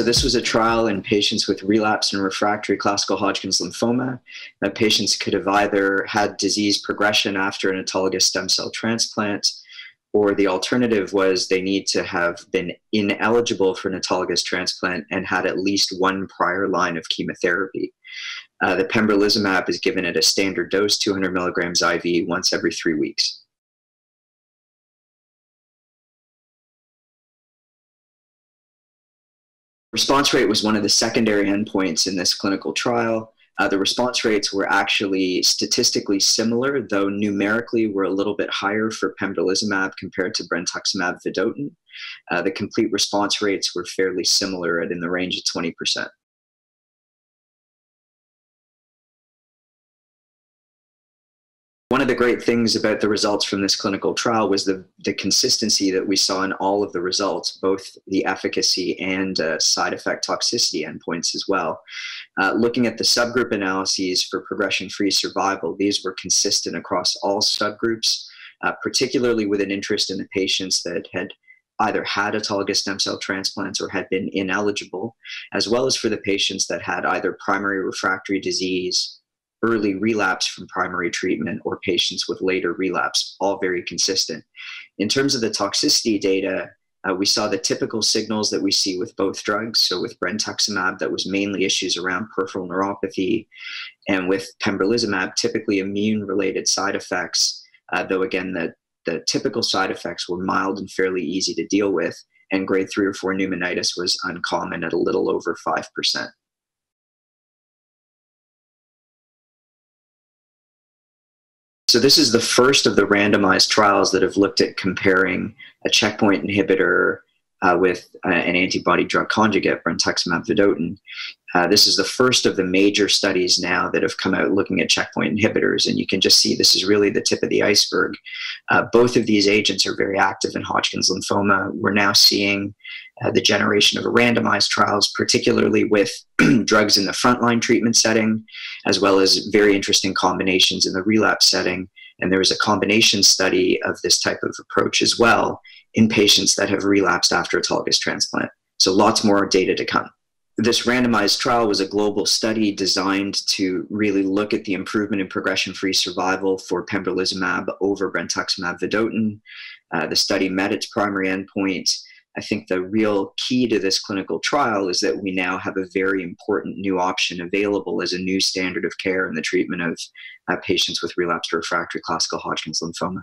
so this was a trial in patients with relapsed and refractory classical Hodgkin's lymphoma. That patients could have either had disease progression after an autologous stem cell transplant, or the alternative was they need to have been ineligible for an autologous transplant and had at least one prior line of chemotherapy. Uh, the pembrolizumab is given at a standard dose, 200 milligrams IV, once every three weeks. Response rate was one of the secondary endpoints in this clinical trial. Uh, the response rates were actually statistically similar, though numerically were a little bit higher for pembrolizumab compared to brentuximab vedotin. Uh, the complete response rates were fairly similar at in the range of 20%. One of the great things about the results from this clinical trial was the, the consistency that we saw in all of the results, both the efficacy and uh, side effect toxicity endpoints as well. Uh, looking at the subgroup analyses for progression free survival, these were consistent across all subgroups, uh, particularly with an interest in the patients that had either had autologous stem cell transplants or had been ineligible, as well as for the patients that had either primary refractory disease early relapse from primary treatment or patients with later relapse, all very consistent. In terms of the toxicity data, uh, we saw the typical signals that we see with both drugs. So with brentuximab, that was mainly issues around peripheral neuropathy, and with pembrolizumab, typically immune-related side effects. Uh, though again, the the typical side effects were mild and fairly easy to deal with, and grade three or four pneumonitis was uncommon at a little over five percent. So this is the first of the randomized trials that have looked at comparing a checkpoint inhibitor uh, with uh, an antibody drug conjugate, brentuximab vedotin. Uh, this is the first of the major studies now that have come out looking at checkpoint inhibitors, and you can just see this is really the tip of the iceberg. Uh, both of these agents are very active in Hodgkin's lymphoma. We're now seeing uh, the generation of randomized trials, particularly with drugs in the frontline treatment setting, as well as very interesting combinations in the relapse setting. And there was a combination study of this type of approach as well in patients that have relapsed after autologous transplant. So lots more data to come. This randomized trial was a global study designed to really look at the improvement in progression-free survival for pembrolizumab over brentuximab vedotin. Uh, the study met its primary endpoint. I think the real key to this clinical trial is that we now have a very important new option available as a new standard of care in the treatment of uh, patients with relapsed refractory classical Hodgkin's lymphoma.